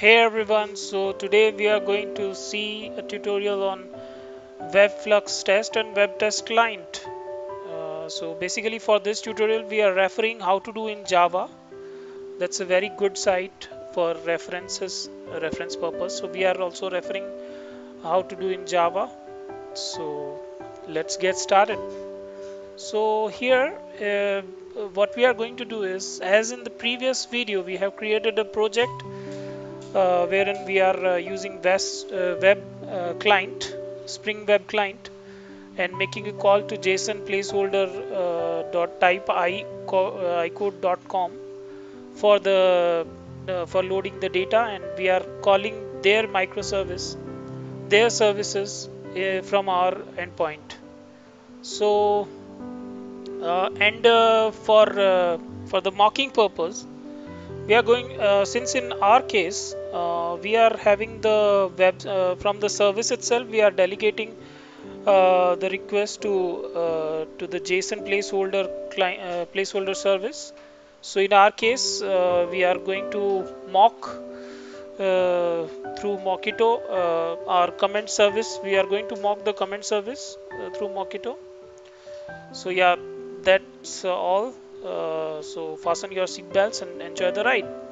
Hey everyone, so today we are going to see a tutorial on Webflux test and web test client. Uh, so basically for this tutorial we are referring how to do in Java. That's a very good site for references, reference purpose. So we are also referring how to do in Java. So let's get started. So here uh, what we are going to do is as in the previous video we have created a project uh, wherein we are uh, using West, uh, web uh, client, Spring Web client, and making a call to JSON placeholder uh, dot type for the for loading the data, and we are calling their microservice, their services from our endpoint. So, and for for the mocking purpose we are going uh, since in our case uh, we are having the web uh, from the service itself we are delegating uh, the request to uh, to the json placeholder uh, placeholder service. So in our case we are going to mock through mockito our comment service. We are going to mock the comment service through mockito so yeah that's all. Uh, so fasten your seatbelts and enjoy the ride.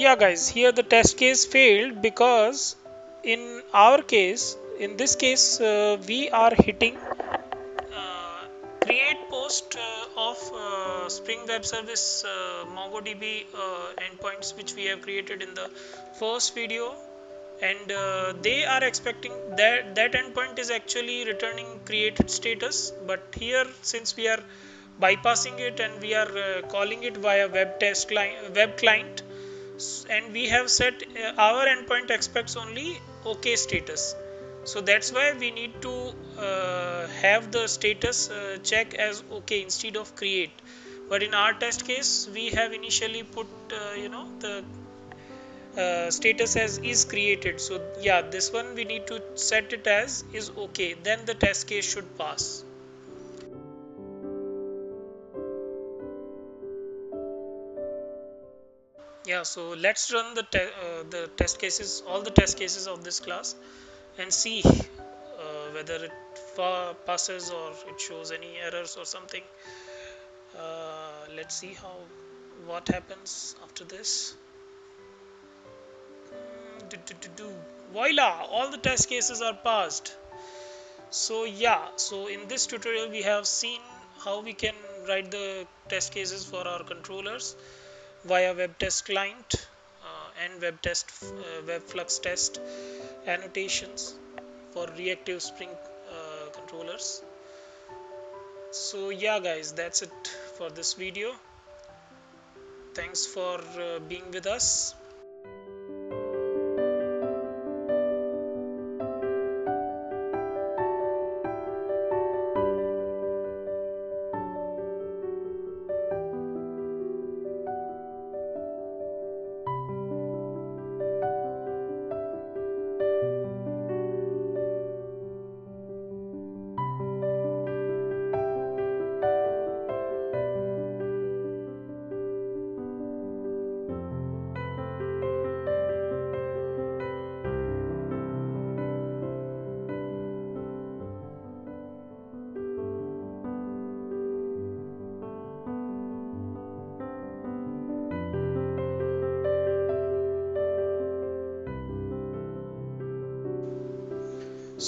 Yeah guys, here the test case failed because in our case, in this case, uh, we are hitting uh, create post uh, of uh, Spring Web Service uh, MongoDB uh, endpoints which we have created in the first video. And they are expecting that that endpoint is actually returning created status. But here since we are bypassing it and we are calling it via web test client web client and we have set uh, our endpoint expects only OK status. So that's why we need to uh, have the status uh, check as OK instead of create. But in our test case we have initially put uh, you know the uh, status as is created. So yeah this one we need to set it as is okay then the test case should pass yeah so let's run the te uh, the test cases all the test cases of this class and see uh, whether it passes or it shows any errors or something. Uh, let's see how what happens after this. Do. voila! All the test cases are passed. So yeah so in this tutorial we have seen how we can write the test cases for our controllers via web test client uh, and web test uh, web flux test annotations for reactive spring uh, controllers. So yeah guys that's it for this video. Thanks for being with us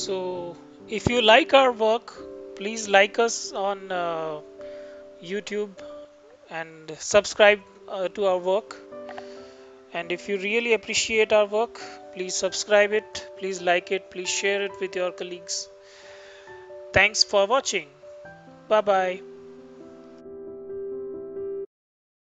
So, if you like our work, please like us on uh, YouTube and subscribe uh, to our work. And if you really appreciate our work, please subscribe it, please like it, please share it with your colleagues. Thanks for watching. Bye bye.